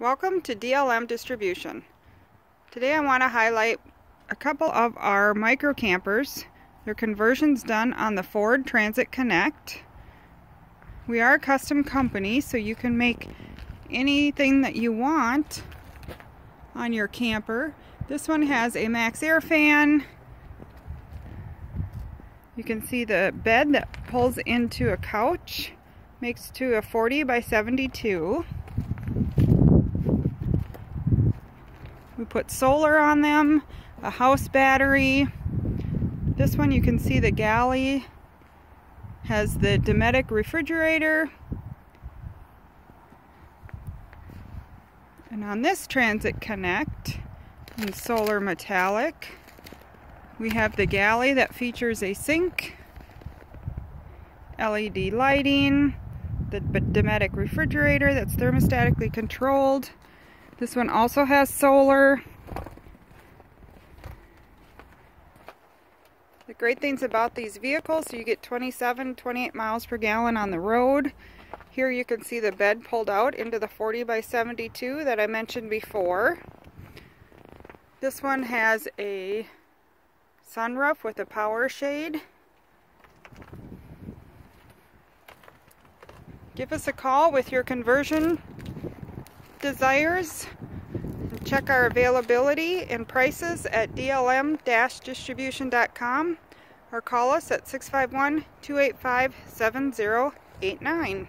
Welcome to DLM Distribution. Today I want to highlight a couple of our micro campers. Their conversions done on the Ford Transit Connect. We are a custom company so you can make anything that you want on your camper. This one has a MaxxAir fan. You can see the bed that pulls into a couch. Makes to a 40 by 72. We put solar on them, a house battery. This one you can see the galley has the Dometic refrigerator. And on this Transit Connect in solar metallic, we have the galley that features a sink, LED lighting, the Dometic refrigerator that's thermostatically controlled, this one also has solar. The great things about these vehicles, you get 27, 28 miles per gallon on the road. Here you can see the bed pulled out into the 40 by 72 that I mentioned before. This one has a sunroof with a power shade. Give us a call with your conversion desires, check our availability and prices at dlm-distribution.com or call us at 651-285-7089.